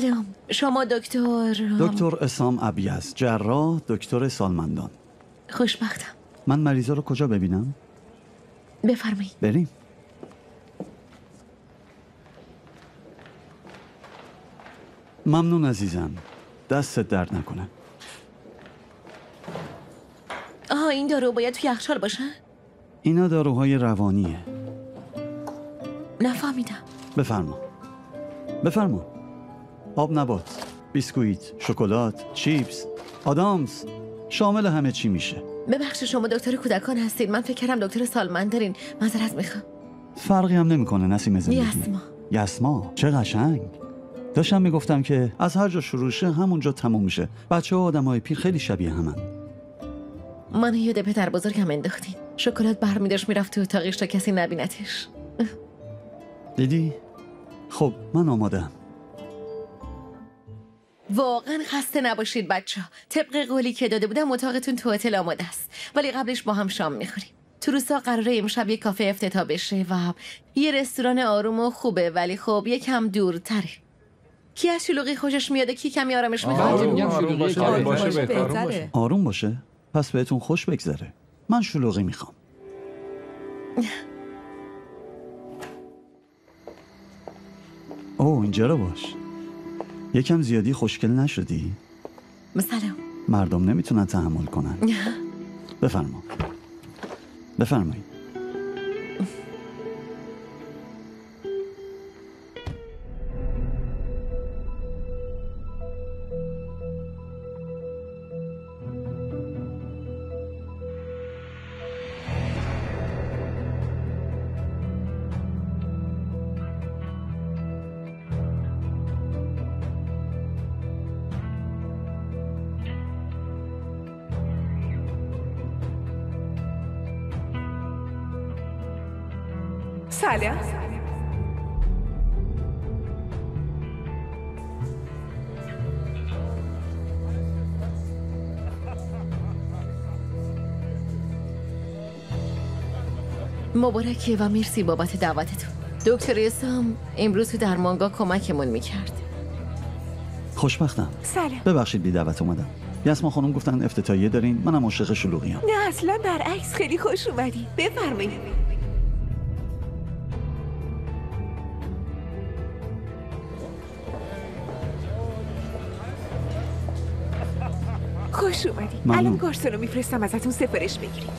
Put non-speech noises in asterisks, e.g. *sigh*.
سلام شما دکتر دکتر اسام ابیز جراح دکتر سالمندان. خوشبختم. من مریضا رو کجا ببینم؟ بفرمایید. بریم. ممنون عزیزم. دستت درد نکنه. آها این دارو باید توی یخچال باشه؟ اینا داروهای روانیه. نفهمیدم. بفرما. بفرما. آب نبات بیسکویت شکلات چیپس آدامس شامل همه چی میشه. ببخشید شما دکتر کودکان هستید. من فکر کردم دکتر سالمندرین معذرت می‌خوام. فرقی هم نمی‌کنه نسیم زندگی. یسما یسما چه قشنگ. داشتم می‌گفتم که از هر جا شروع شه همونجا تموم میشه. بچه ها آدم های پیر خیلی شبیه همن. من یاد پدر بزرگم انداختین. شکلات برمیداشت می‌رفت تو اتاقش تا کسی نبینتش. دیدی؟ خب من آمادم واقعا خسته نباشید بچه ها طبق قولی که داده بودم اتاقتون تو هتل آماده است. ولی قبلش با هم شام می‌خوریم. تو روسا قراره امشب یه کافه افتتاح بشه و یه رستوران آروم و خوبه ولی خب یکم دورتره. کی از شلوغی خوشش میاده کی کمی آرامش می‌خواد آروم میگم آروم شلوغی باشه،. آروم باشه. آروم باشه. پس بهتون خوش بگذره. من شلوغی می‌خوام. *laughs* او اینجا رو باش. یکم زیادی خوشگل نشدی؟ سلام مردم نمی‌تونن تحمل کنن. *laughs* بفرما. بفرمایید. سلام مبارکه و مرسی بابت دعوتتون. دکتر اسام امروز تو درمانگاه کمکمون می‌کرد. خوشبختم. سلام. ببخشید بی دعوت اومدم. یسما خانم گفتن افتتاحیه دارین. منم عاشق شلوغی هم. نه اصلا برعکس. خیلی خوش اومدی. بفرمایید. خوش اومدی. الان گارسون رو میفرستم ازتون سفارش بگیریم